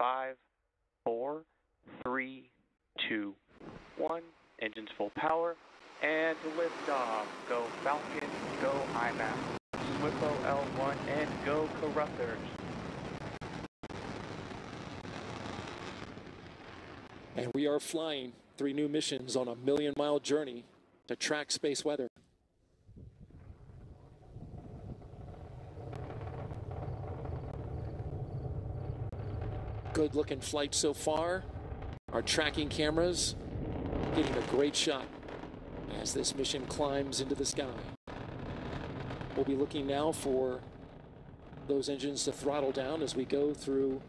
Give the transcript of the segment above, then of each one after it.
five, four, three, two, one. Engines full power and liftoff. Go Falcon, go IMAP, SWFO L1, and go Carruthers. And we are flying three new missions on a million mile journey to track space weather. Good looking flight so far. Our tracking cameras getting a great shot as this mission climbs into the sky. We'll be looking now for those engines to throttle down as we go through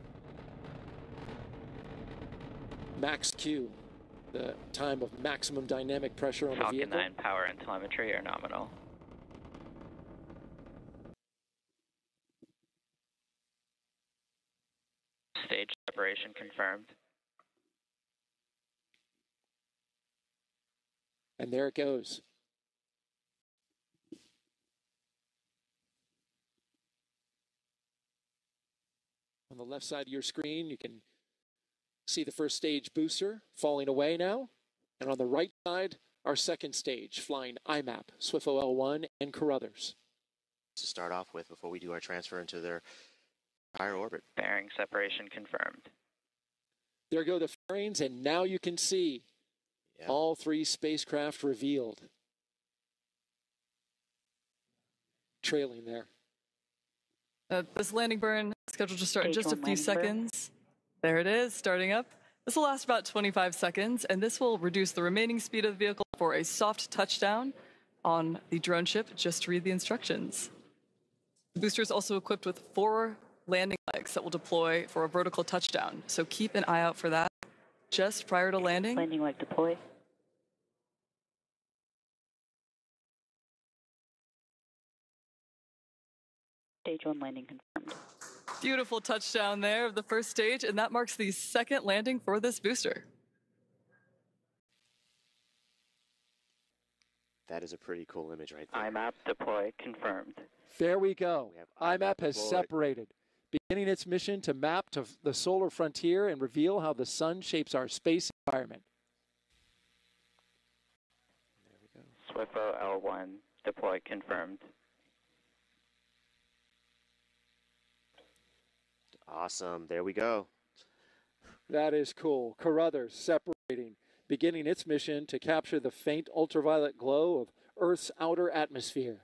max Q, the time of maximum dynamic pressure on Falcon the vehicle. 9 power and telemetry are nominal. Stage separation confirmed. And there it goes. On the left side of your screen, you can see the first stage booster falling away now. And on the right side, our second stage flying IMAP, SWFO L1, and Carruthers. To start off with before we do our transfer into their higher orbit. Fairing separation confirmed. There go the fairings, and now you can see Yeah. all three spacecraft revealed. Trailing there. Uh, this landing burn scheduled to start in just a few landing burn. seconds. There it is, starting up. This will last about 25 seconds, and this will reduce the remaining speed of the vehicle for a soft touchdown on the drone ship. Just read the instructions. The booster is also equipped with four landing legs that will deploy for a vertical touchdown, so keep an eye out for that just prior to landing. Landing leg deploy. Stage one landing confirmed. Beautiful touchdown there of the first stage, and that marks the second landing for this booster. That is a pretty cool image right there. IMAP deploy confirmed. There we go. We have IMAP IMAP has deployed. separated, beginning its mission to map to the solar frontier and reveal how the sun shapes our space environment. There we go. SWFO L1 deploy confirmed. Awesome. There we go. That is cool. Carruthers separating, beginning its mission to capture the faint ultraviolet glow of Earth's outer atmosphere.